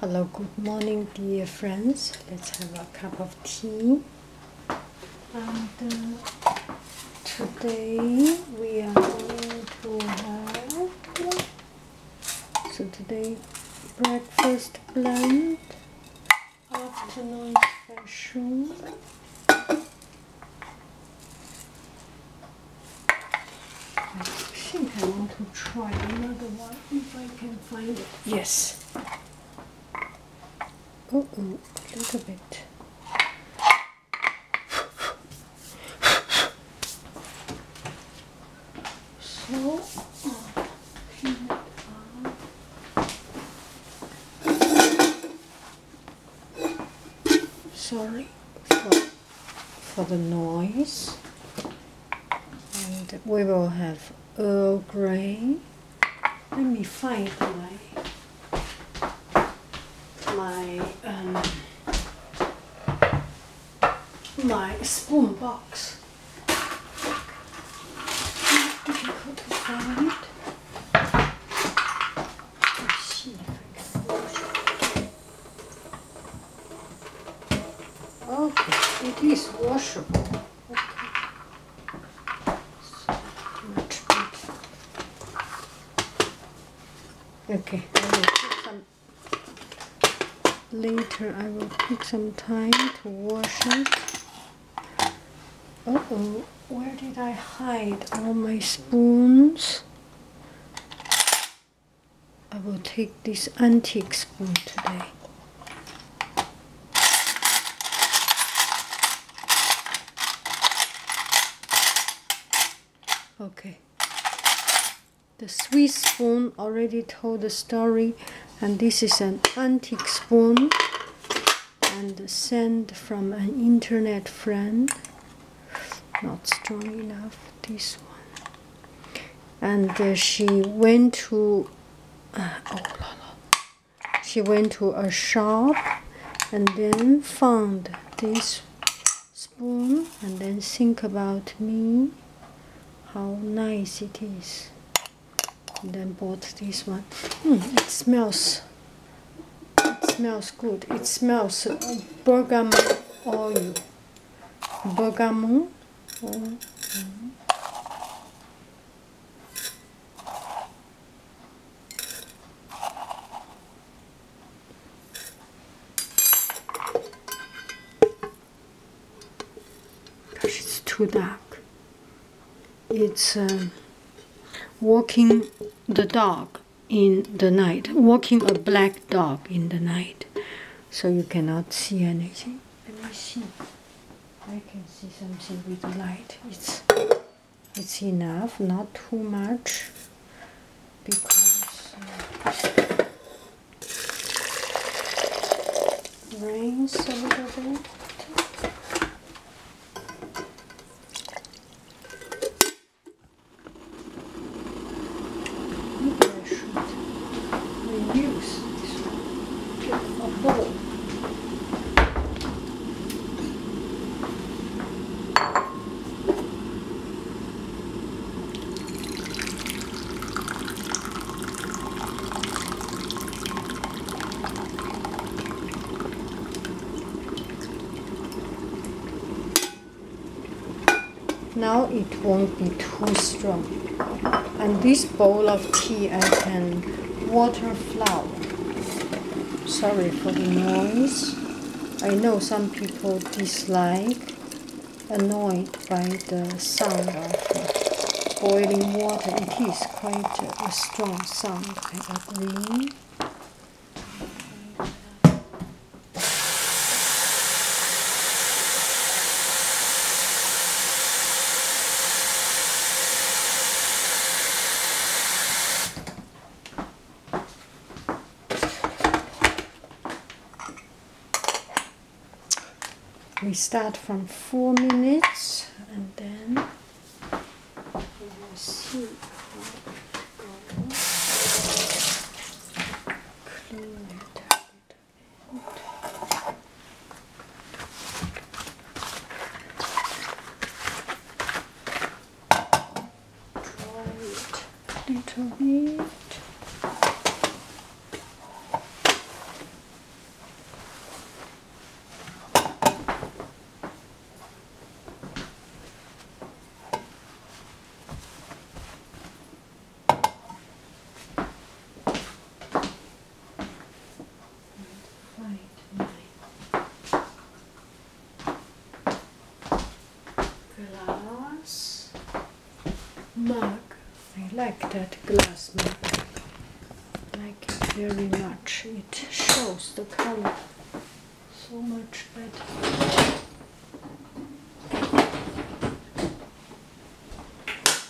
Hello, good morning, dear friends. Let's have a cup of tea. And uh, today we are going to have so today breakfast blend, afternoon special. I think I want to try another one if I can find it. Yes. Oh, a little bit. So, clean it up. Sorry for, for the noise. And we will have Earl Grey. Let me find my my um, my spoon box. Difficult to find. Let's see if I can wash it. Okay, it is washable. Okay. So much better. Okay, I will put some I will take some time to wash it. Uh oh, where did I hide all my spoons? I will take this antique spoon today. Okay. The Swiss spoon already told the story, and this is an antique spoon and send from an internet friend. Not strong enough, this one. And uh, she went to uh, oh la la. She went to a shop and then found this spoon and then think about me how nice it is and then bought this one. Mm, it smells. Smells good. It smells bergamot oil. Bergamot. Gosh, it's too dark. It's. Um, walking the dog in the night, walking a black dog in the night, so you cannot see anything. Let me see. I can see something with the light. It's it's enough, not too much, because uh, rains a little bit. Maybe I should reuse this one. Get a bowl. Now it won't be too strong. And this bowl of tea I can water flower. Sorry for the noise. I know some people dislike, annoyed by the sound of boiling water. It is quite a strong sound, I agree. We start from four minutes and then we will see how it goes it a little bit. Dry it a little bit. mug. I like that glass mug. I like it very much. It shows the color so much better.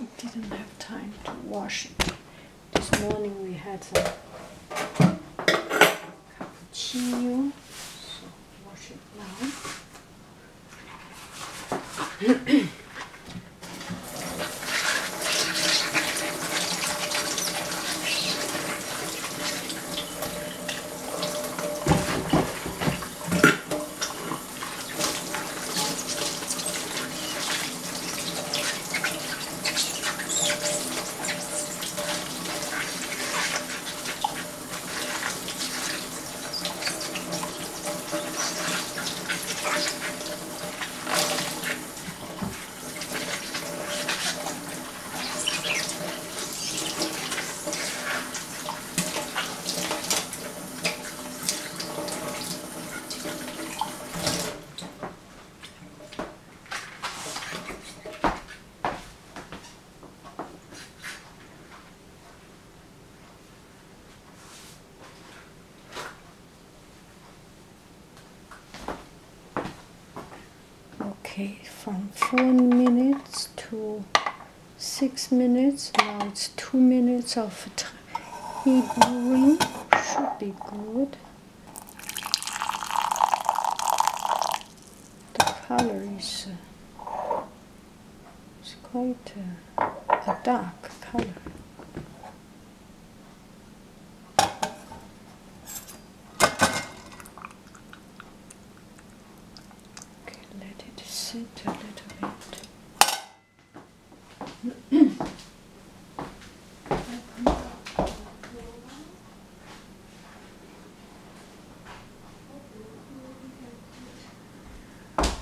I didn't have time to wash it. This morning we had some cappuccino. So wash it now. Okay, from four minutes to six minutes. Now it's two minutes of heat. Should be good. The color is uh, it's quite a dark color. Okay, let it sit a little bit.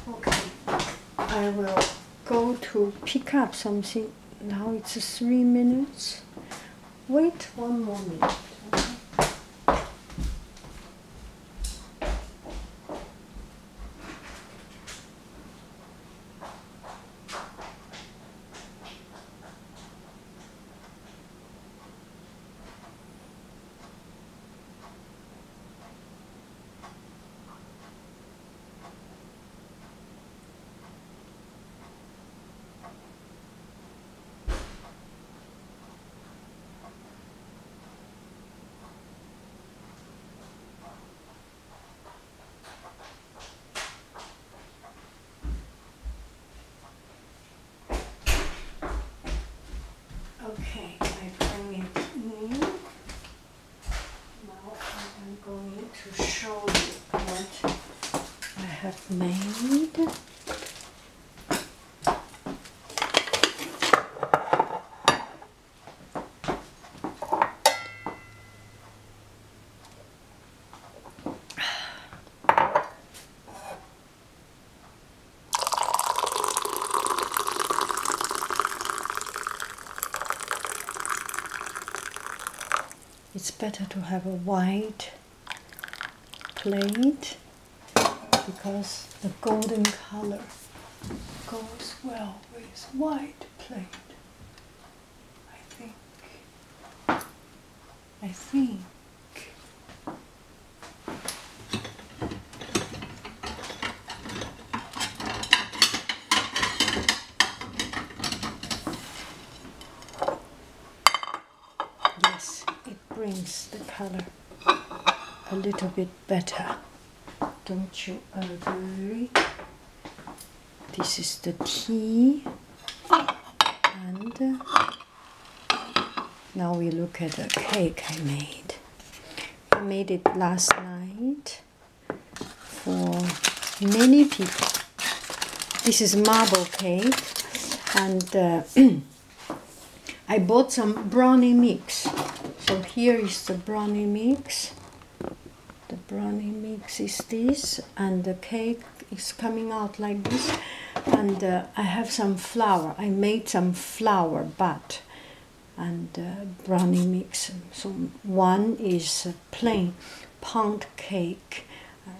Okay, I will go to pick up something. Now it's three minutes. Wait one more minute. okay? Okay, I bring it in. Now I'm going to show you what I have made. It's better to have a white plate because the golden color goes well with white plate. I think. I think. Yes, it brings the color a little bit better. Don't you agree? This is the tea. And uh, now we look at the cake I made. I made it last night for many people. This is marble cake, and uh, I bought some brownie mix. So here is the brownie mix. Brownie mix is this, and the cake is coming out like this. And uh, I have some flour. I made some flour but and uh, brownie mix. So one is plain pound cake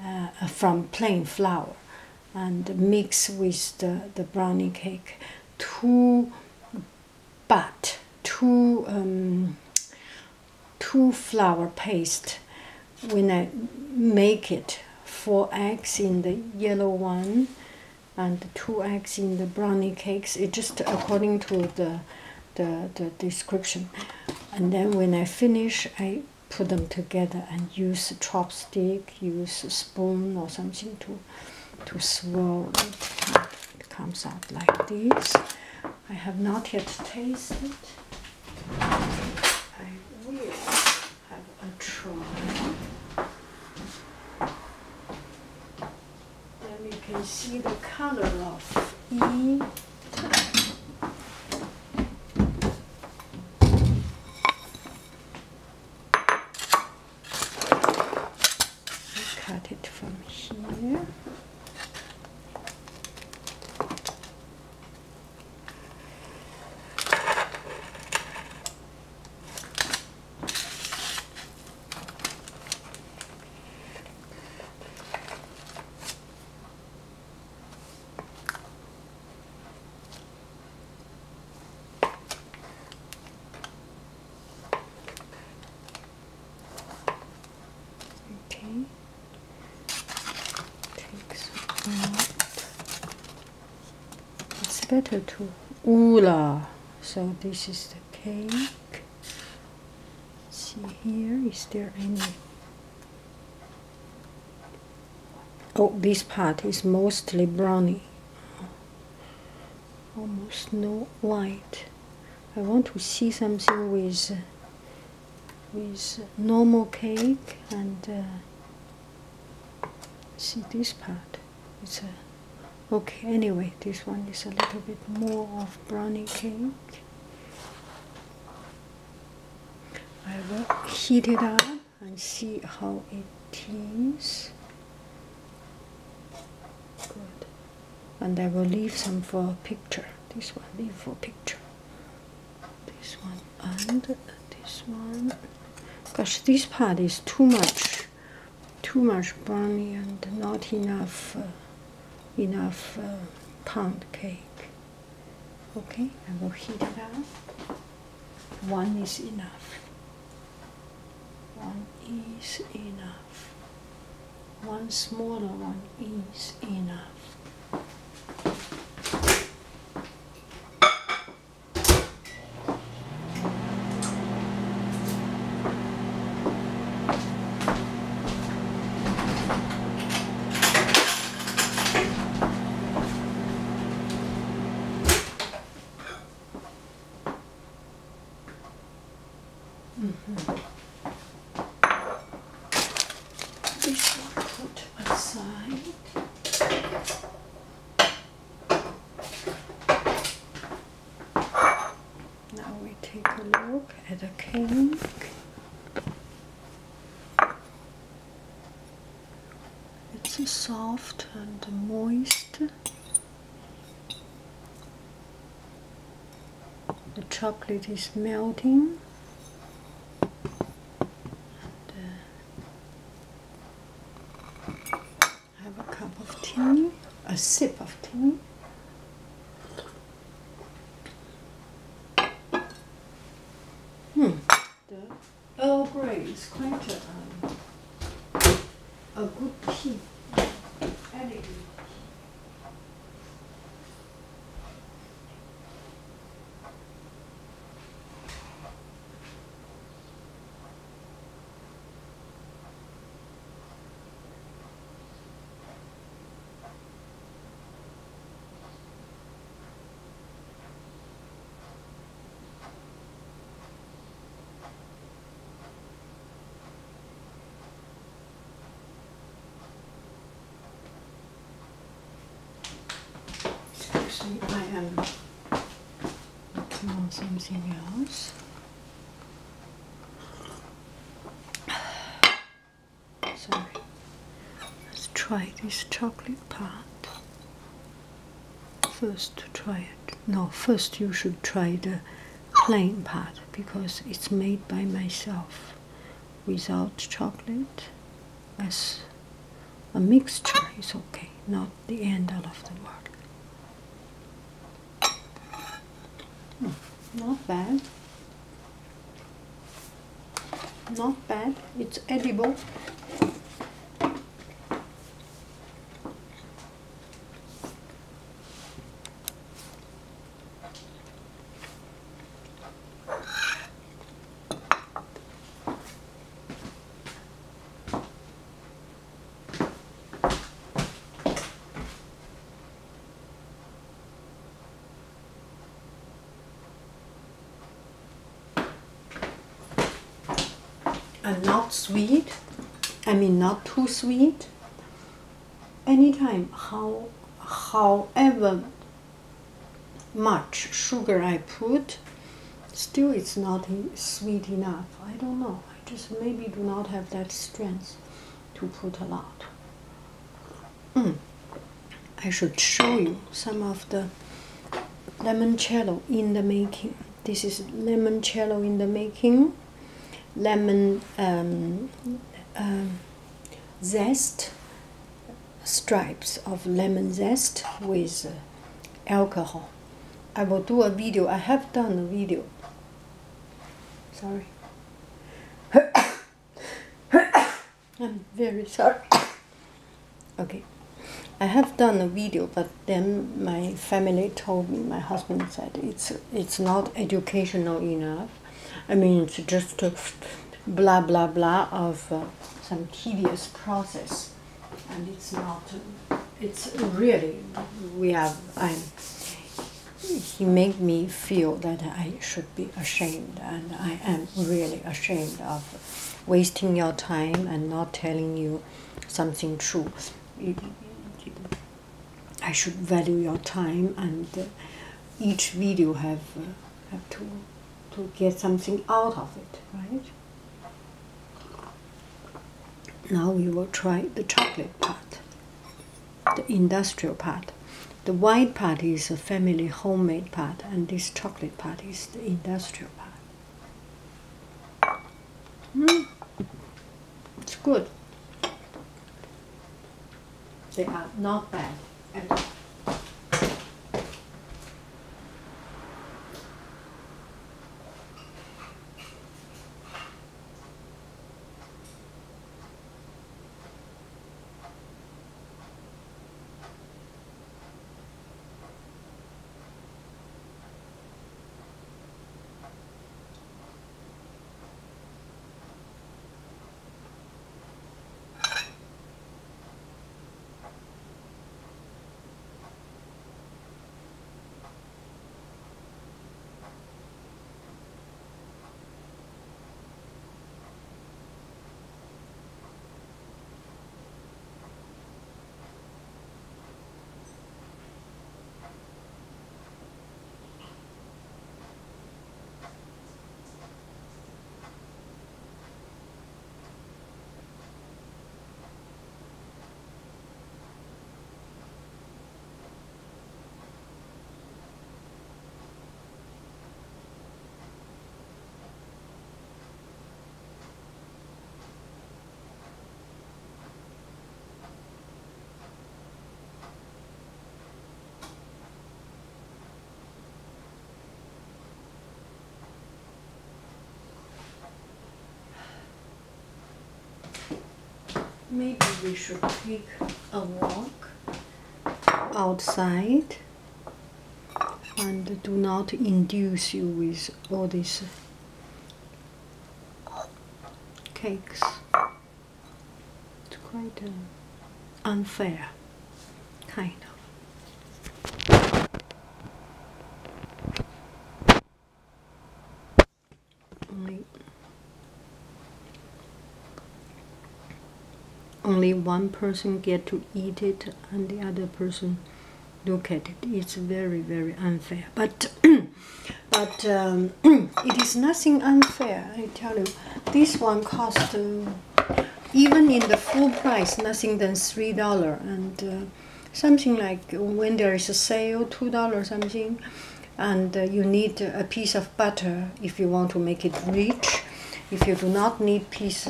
uh, from plain flour, and mix with the, the brownie cake. Two but two um, two flour paste when I make it four eggs in the yellow one and two eggs in the brownie cakes. It just according to the the, the description. And then when I finish I put them together and use a chopstick use a spoon or something to to swirl it. It comes out like this. I have not yet tasted I will have a try then we can see the color of E. Cut it from here. Okay. Takes out. It's better to oola. So this is the cake. See here, is there any? Oh, this part is mostly brownie. Almost no white. I want to see something with with normal cake and uh, see this part it's a okay anyway this one is a little bit more of brownie cake. I will heat it up and see how it is good. And I will leave some for picture. This one leave for picture. This one and this one. Gosh, this part is too much, too much brownie and not enough, uh, enough uh, pound cake. Okay, I will heat it up. One is enough. One is enough. One smaller one is enough. This one put aside. Now we take a look at the cake. It's soft and moist. The chocolate is melting. And, uh, have a cup of tea, a sip of tea. Hmm. The Earl Grey is quite a, um, a good tea. Elegant. Actually, I am working on something else. Sorry. Let's try this chocolate part. First, try it. No, first you should try the plain part because it's made by myself without chocolate. As a mixture is okay, not the end all of the world. Not bad. Not bad. It's edible. and sweet. I mean, not too sweet. Anytime, how, however much sugar I put, still it's not sweet enough. I don't know. I just maybe do not have that strength to put a lot. Mm. I should show you some of the limoncello in the making. This is limoncello in the making lemon um, um, zest, stripes of lemon zest with uh, alcohol. I will do a video. I have done a video. Sorry. I'm very sorry. okay. I have done a video, but then my family told me, my husband said it's it's not educational enough I mean, it's just blah blah blah of uh, some tedious process, and it's not. it's really we have. I. He made me feel that I should be ashamed, and I am really ashamed of wasting your time and not telling you something true. I should value your time, and uh, each video have uh, have to to get something out of it, right? Now we will try the chocolate part, the industrial part. The white part is a family homemade part, and this chocolate part is the industrial part. Mm. It's good. They are not bad at all. Maybe we should take a walk outside and do not induce you with all these cakes. It's quite uh, unfair, kind of. Only one person get to eat it and the other person look at it. It's very, very unfair. But but um, it is nothing unfair. I tell you, this one cost uh, even in the full price nothing than three dollar and uh, something like when there is a sale two dollar something, and uh, you need a piece of butter if you want to make it rich. If you do not need piece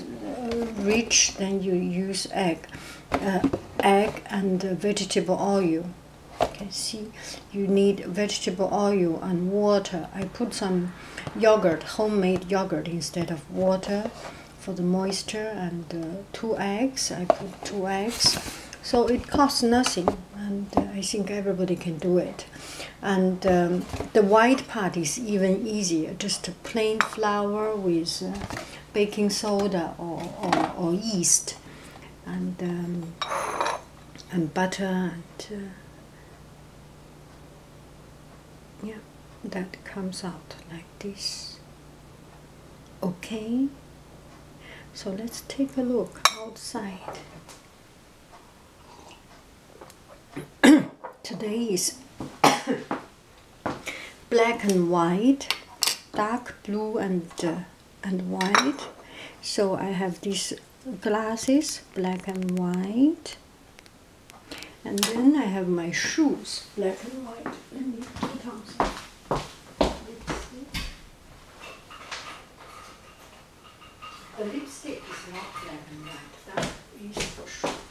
rich, then you use egg, uh, egg and vegetable oil. You can see you need vegetable oil and water. I put some yogurt, homemade yogurt instead of water for the moisture and uh, two eggs. I put two eggs. So it costs nothing and uh, I think everybody can do it. And um, the white part is even easier, just plain flour with uh, baking soda or, or, or yeast and um, and butter and uh, yeah that comes out like this. Okay. So let's take a look outside. Today is black and white dark blue and uh, and white. So I have these glasses black and white. And then I have my shoes black and white. Let me put on some the lipstick is not black and white that is for sure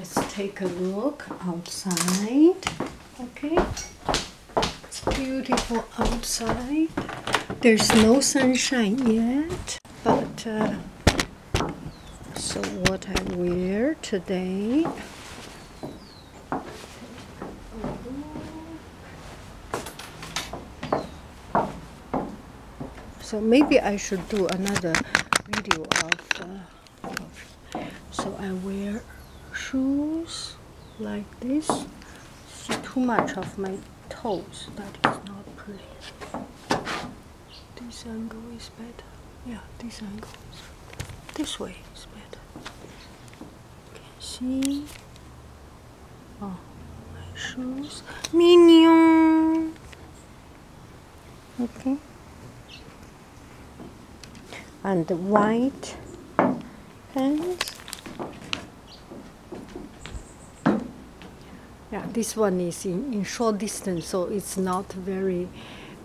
let's take a look outside. Okay. It's beautiful outside. There's no sunshine yet but uh, so what i wear today. So maybe i should do another video of, uh, of so i wear shoes like this. See too much of my toes. That is not pretty. This angle is better. Yeah, this angle is this way is better. Can see. Oh, my shoes. Mignon. Okay. And the white pants. Yeah, this one is in, in short distance, so it's not very,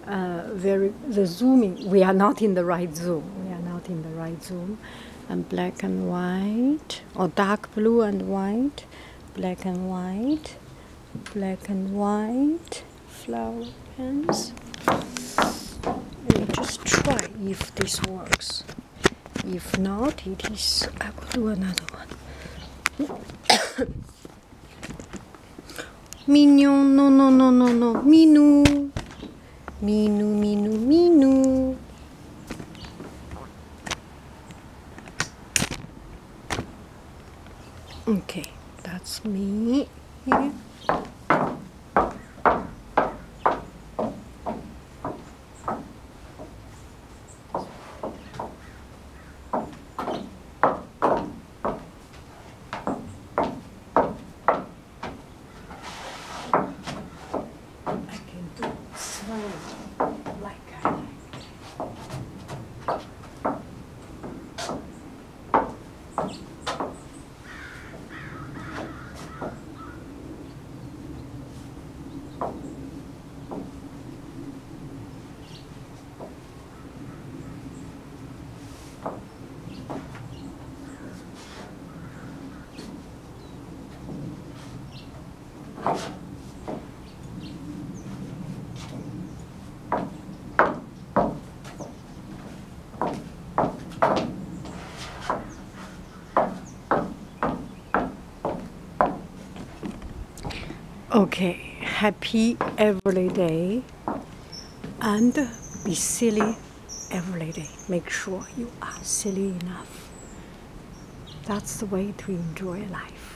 uh, very, the zooming, we are not in the right zoom. We are not in the right zoom. And black and white, or dark blue and white, black and white, black and white, flower pens. Let me just try if this works. If not, it is, I will do another one. Mignon, no, no, no, no, no. Minou. Minou, minou, minou. Okay, that's me here. I can do it slowly, like I like. Okay, happy every day and be silly every day. Make sure you are silly enough. That's the way to enjoy life.